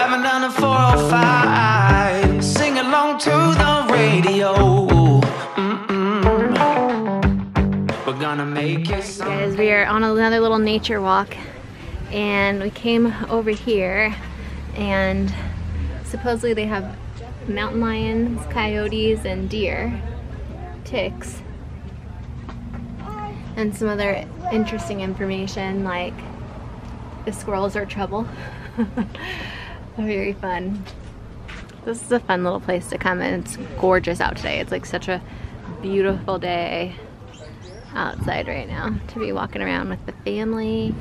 Driving down the 405, sing along to the radio. Mm -mm. We're gonna make it someday. Guys, we are on another little nature walk, and we came over here, and supposedly they have mountain lions, coyotes, and deer, ticks, and some other interesting information like the squirrels are trouble. Very fun. This is a fun little place to come and it's gorgeous out today. It's like such a beautiful day outside right now to be walking around with the family.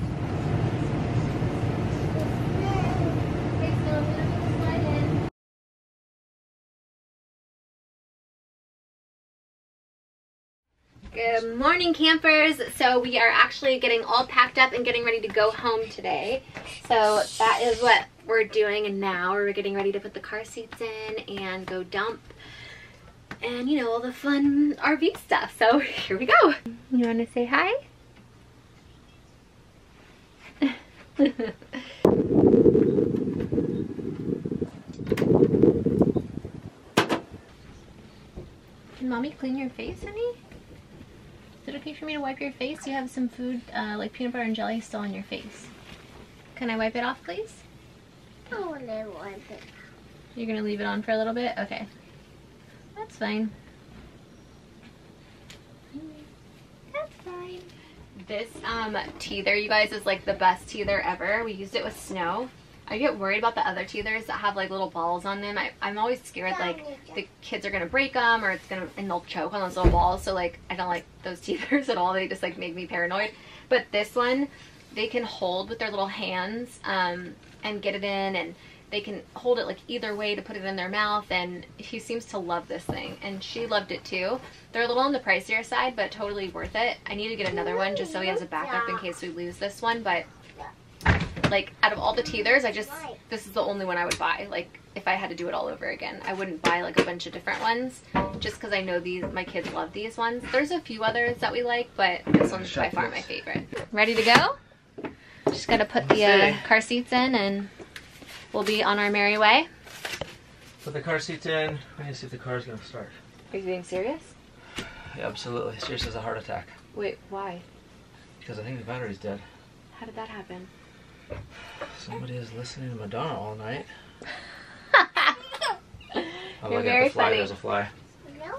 Good morning campers. So we are actually getting all packed up and getting ready to go home today. So that is what we're doing and now we're getting ready to put the car seats in and go dump and you know all the fun RV stuff. So here we go. You want to say hi? Can mommy clean your face, honey? Is it okay for me to wipe your face? You have some food, uh, like peanut butter and jelly still on your face. Can I wipe it off, please? You're gonna leave it on for a little bit? Okay. That's fine. That's fine. This um, teether, you guys, is like the best teether ever. We used it with snow. I get worried about the other teethers that have like little balls on them. I, I'm always scared like the kids are gonna break them or it's gonna and they'll choke on those little balls. So like I don't like those teethers at all. They just like make me paranoid. But this one, they can hold with their little hands um, and get it in and they can hold it like either way to put it in their mouth and he seems to love this thing and she loved it too. They're a little on the pricier side but totally worth it. I need to get another one just so he has a backup in case we lose this one but like out of all the teethers i just this is the only one i would buy like if i had to do it all over again. I wouldn't buy like a bunch of different ones just because i know these my kids love these ones. There's a few others that we like but this one's by far my favorite. Ready to go gotta put the uh, car seats in and we'll be on our merry way Put the car seats in. We need to see if the car's gonna start. are you being serious Yeah, absolutely. Serious as a heart attack. wait why Because I think the battery's dead. how did that happen Somebody is listening to Madonna all night. Oh, You're look very the fly. funny. There's a fly.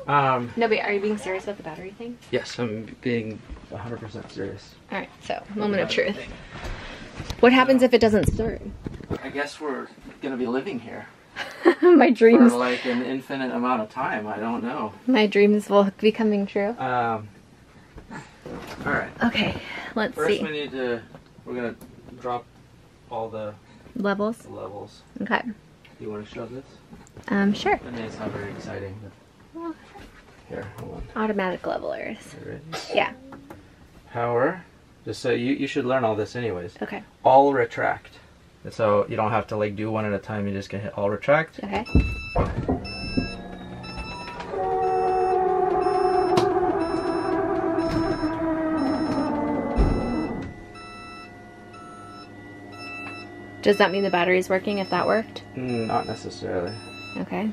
No. Um, no but are you being serious about the battery thing yes, I'm being 100% serious. all right so moment of truth what happens if it doesn't start I guess we're gonna be living here my dreams. for dreams like an infinite amount of time. I don't know. my dreams will be coming true Um, all right. okay let's First, see we need to. We're gonna drop all the levels levels. okay You want to show this? um sure I mean, it's not very exciting. But... Here, hold on. automatic levelers You ready? yeah Power. Just so you, you should learn all this anyways. okay All retract. So you don't have to like do one at a time. You just can hit all retract. okay Does that mean the battery's working if that worked? Mm, not necessarily. Okay.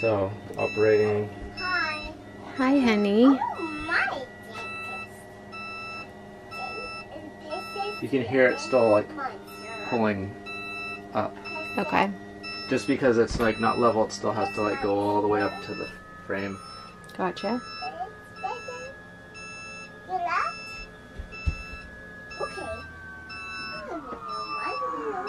So operating. Hi. Hi, honey. Oh my dentist. You can hear it still like pulling up. Okay. Just because it's like not level, it still has to like go all the way up to the frame. Gotcha. Okay. I don't know. I don't know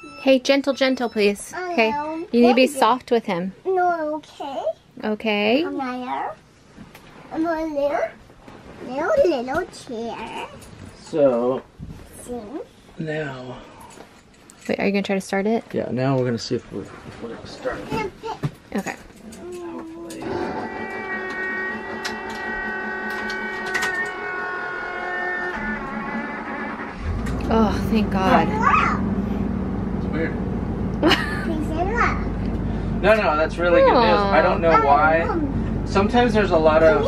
much. Hey, gentle, gentle, please. Okay. Okay. You need to be soft with him. No, okay. Okay. I'm there. I'm a little, little, little chair. So Sing. now, Wait, are you gonna try to start it? yeah, now we're gonna see if we if we're gonna start. And pick. Okay. Oh, thank God. It's weird. Priscilla. No, no, that's really good news. I don't know why. Um, Sometimes there's a lot of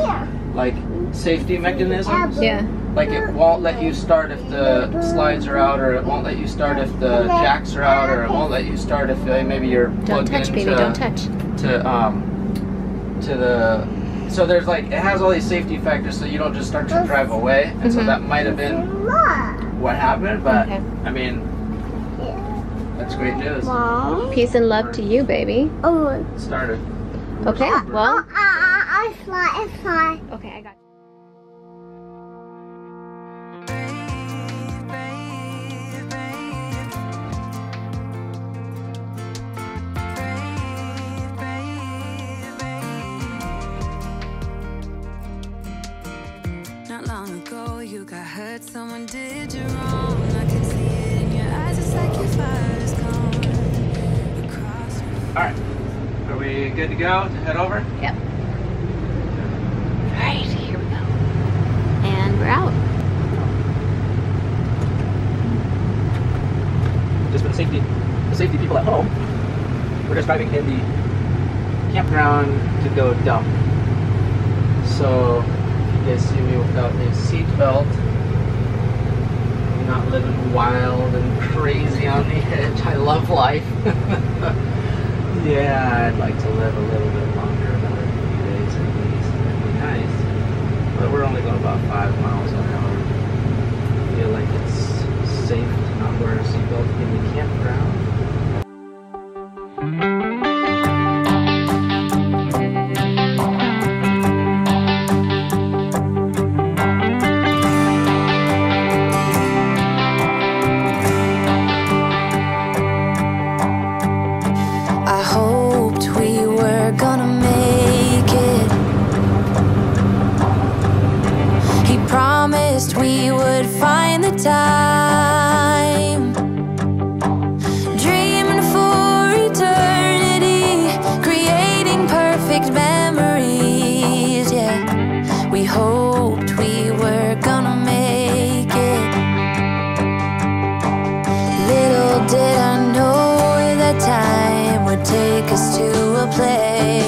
like safety mechanisms. Yeah. Like it won't let you start if the slides are out, or it won't let you start if the jacks are out, or it won't let you start if uh, maybe you're Don't plugged touch, into baby. Don't touch. to um to the so there's like it has all these safety factors, so you don't just start to drive away, and so Mhm. that might have been what happened. But Okay. I mean, that's great news. Mom. Peace and love to you, baby. Oh. It started. Okay, well, Oh, I, I, I fly, I fly. okay, I got you got hurt, someone did you wrong. I can see it in your eyes, it's like your fire is gone. Across All right. Are we good to go to head over? Yep. All right, here we go. And we're out. Just for the safety, the safety people at home. We're just driving in the campground to go dump. So guys see me without a seatbelt. I'm not living wild and crazy on the edge. I love life. yeah, I'd like to live a little bit longer, another few days at least. That'd be nice. But we're only going about five miles an hour. I feel like it's safe to not wear a seatbelt in the campground. play.